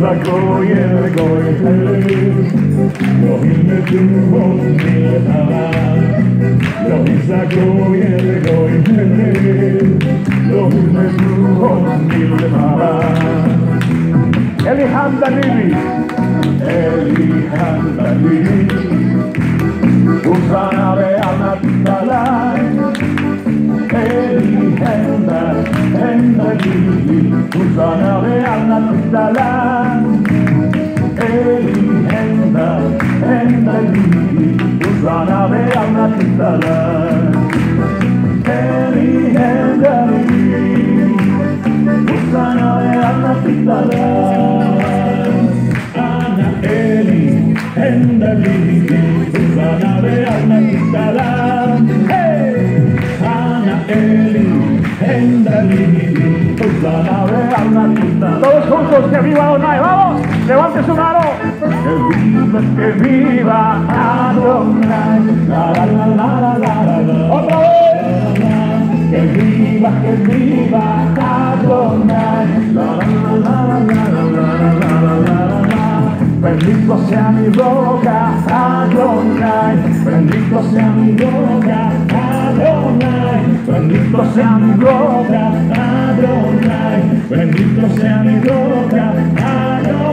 za koje gojtes Lovimy tu wątpię na las Lovi za koje gojtes Lovimy tu wątpię na las Eli Hamda Libi Eli Hamda Libi Usana Beana Elihanda, Eli Hamda Hamda Libi Todos juntos, que viva Adonai, vamos, Levante su mano. Que viva, que viva Adonai. La, la, la, la, Otra vez. Que viva, que viva Adonai. La, la, Bendito sea mi boca, Adonai. Bendito sea mi boca, Adonai. Bendito sea mi boca, Adonai. Bendito sea mi boca, Adonai.